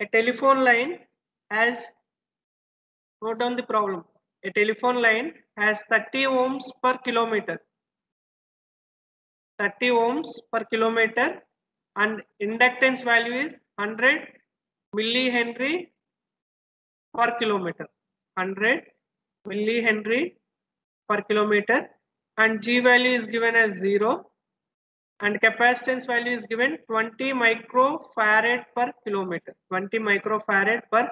A telephone line has, note down the problem. A telephone line has 30 ohms per kilometer. 30 ohms per kilometer and inductance value is 100 millihenry per kilometer. 100 millihenry per kilometer and G value is given as 0 and capacitance value is given 20 microfarad per kilometer 20 microfarad per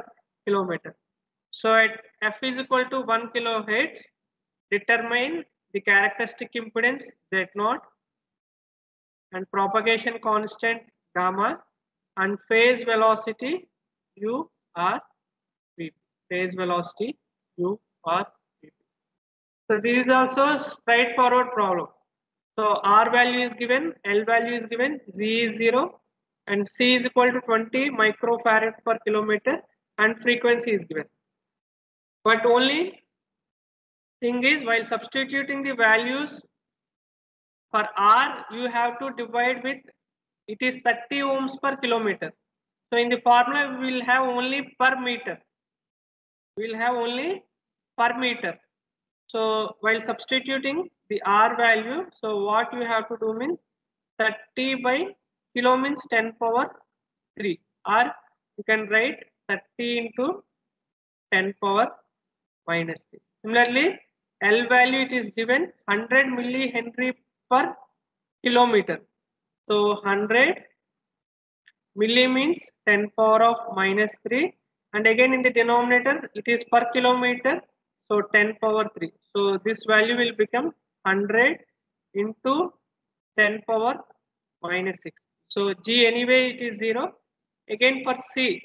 kilometer. So at f is equal to 1 kilohertz determine the characteristic impedance z0 and propagation constant gamma and phase velocity u r v phase velocity u r v so this is also straightforward problem so R value is given, L value is given, Z is 0 and C is equal to 20 microfarad per kilometer and frequency is given. But only thing is while substituting the values for R you have to divide with it is 30 ohms per kilometer. So in the formula we will have only per meter. We will have only per meter. So while substituting the R value, so what you have to do means 30 by kilo means 10 power 3 or you can write 30 into 10 power minus 3. Similarly, L value it is given 100 millihenry per kilometer. So 100 milli means 10 power of minus 3 and again in the denominator it is per kilometer so 10 power 3. So this value will become 100 into 10 power minus 6. So G anyway it is 0. Again for C,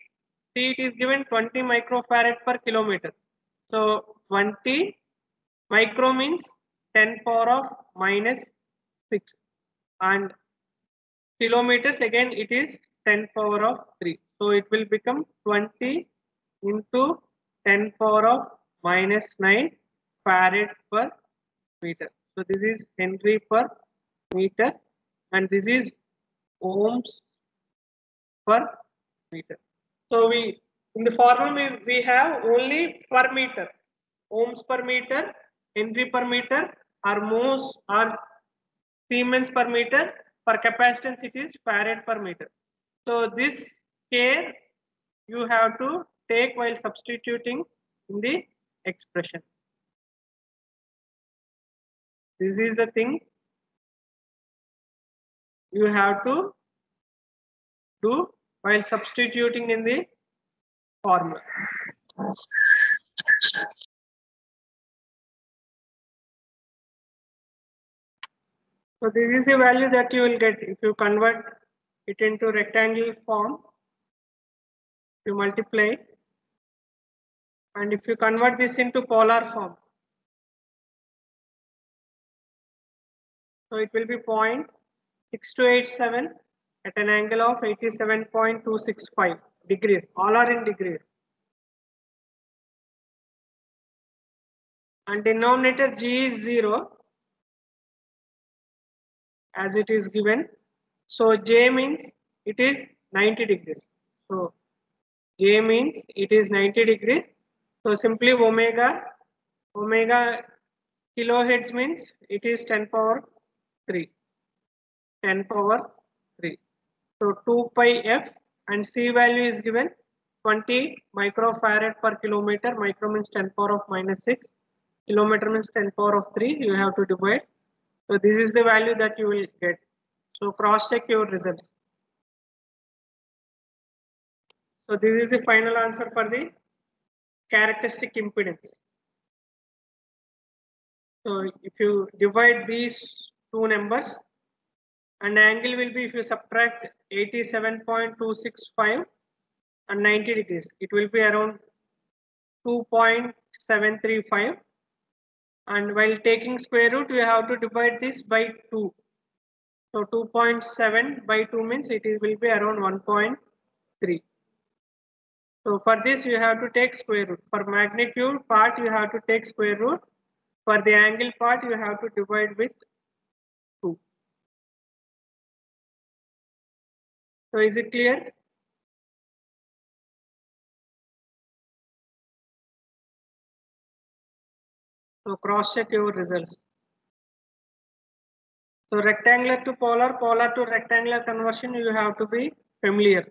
C it is given 20 microfarad per kilometer. So 20 micro means 10 power of minus 6 and kilometers again it is 10 power of 3. So it will become 20 into 10 power of minus 9 farad per meter. So this is Henry per meter and this is ohms per meter. So we in the formula we, we have only per meter ohms per meter Henry per meter or mhos or Siemens per meter for capacitance it is farad per meter. So this care you have to take while substituting in the expression. This is the thing you have to do while substituting in the formula. So this is the value that you will get if you convert it into rectangle form. You multiply and if you convert this into polar form. So it will be 0.6287 at an angle of 87.265 degrees. All are in degrees. And denominator G is 0 as it is given. So J means it is 90 degrees. So J means it is 90 degrees. So simply omega, omega kilohertz means it is 10 power 3. 10 power 3. So 2 pi f and C value is given 20 microfarad per kilometer. Micro means 10 power of minus 6. Kilometer means 10 power of 3. You have to divide. So this is the value that you will get. So cross check your results. So this is the final answer for the characteristic impedance. So if you divide these two numbers and angle will be if you subtract 87.265 and 90 degrees, it will be around 2.735 and while taking square root, we have to divide this by 2. So 2.7 by 2 means it will be around 1.3. So for this you have to take square root. For magnitude part you have to take square root. For the angle part you have to divide with 2. So is it clear? So cross check your results. So rectangular to polar, polar to rectangular conversion, you have to be familiar.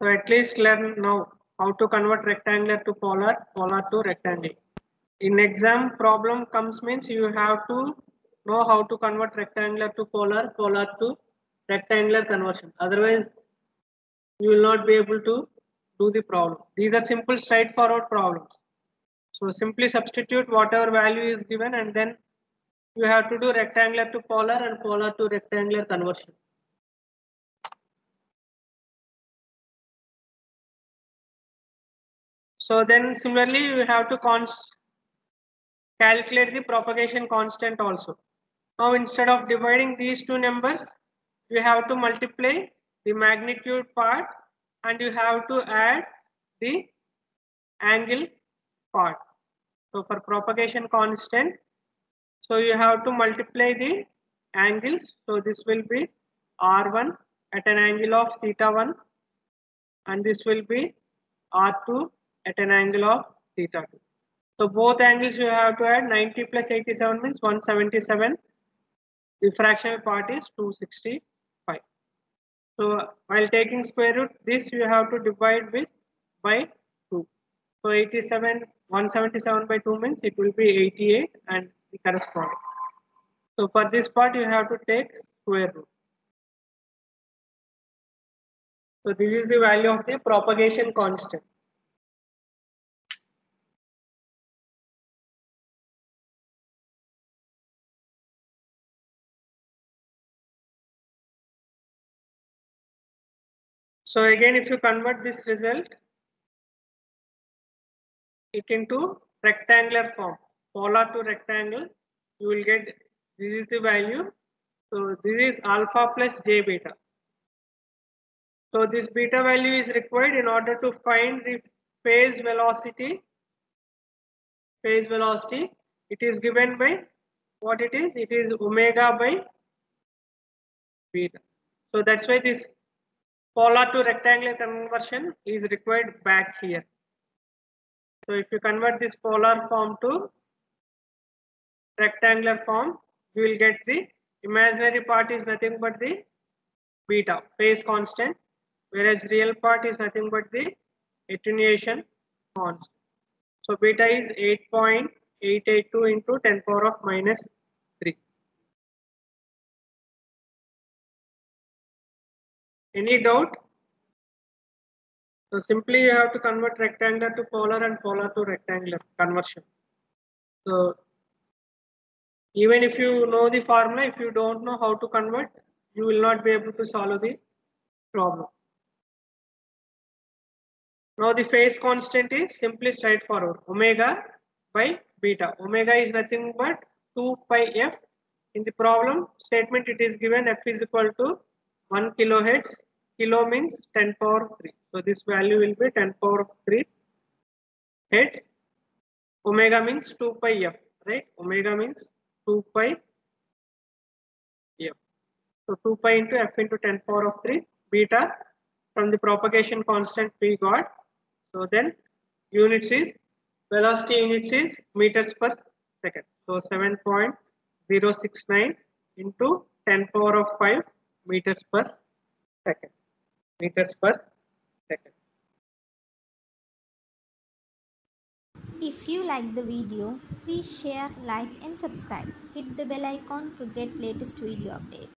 So at least learn now how to convert rectangular to polar, polar to rectangle. In exam problem comes means you have to know how to convert rectangular to polar, polar to rectangular conversion. Otherwise, you will not be able to do the problem. These are simple straightforward problems. So simply substitute whatever value is given and then you have to do rectangular to polar and polar to rectangular conversion. So then similarly, you have to calculate the propagation constant also. Now instead of dividing these two numbers, you have to multiply the magnitude part and you have to add the angle part. So for propagation constant, so you have to multiply the angles. So this will be R1 at an angle of theta 1 and this will be R2 at an angle of theta 2. So both angles you have to add 90 plus 87 means 177. The fractional part is 265. So while taking square root, this you have to divide with by 2. So 87, 177 by 2 means it will be 88 and the corresponding. So for this part you have to take square root. So this is the value of the propagation constant. So again, if you convert this result it into rectangular form, polar to rectangle, you will get this is the value. So this is alpha plus j beta. So this beta value is required in order to find the phase velocity. Phase velocity, it is given by what it is? It is omega by beta. So that's why this polar to rectangular conversion is required back here. So if you convert this polar form to rectangular form, you will get the imaginary part is nothing but the beta phase constant, whereas real part is nothing but the attenuation constant. So beta is 8.882 into 10 power of minus Any doubt? So simply you have to convert rectangular to polar and polar to rectangular conversion. So even if you know the formula, if you don't know how to convert, you will not be able to solve the problem. Now the phase constant is simply straightforward. Omega by beta. Omega is nothing but 2 pi f. In the problem statement, it is given f is equal to 1 kilohertz. Kilo means 10 power 3. So this value will be 10 power 3 hertz. Omega means 2 pi f, right? Omega means 2 pi f. So 2 pi into f into 10 power of 3 beta from the propagation constant we got. So then units is velocity units is meters per second. So 7.069 into 10 power of 5 meters per second meters per second. If you like the video, please share, like and subscribe. Hit the bell icon to get latest video updates.